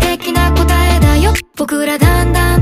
的な答えだよ。僕らだんだん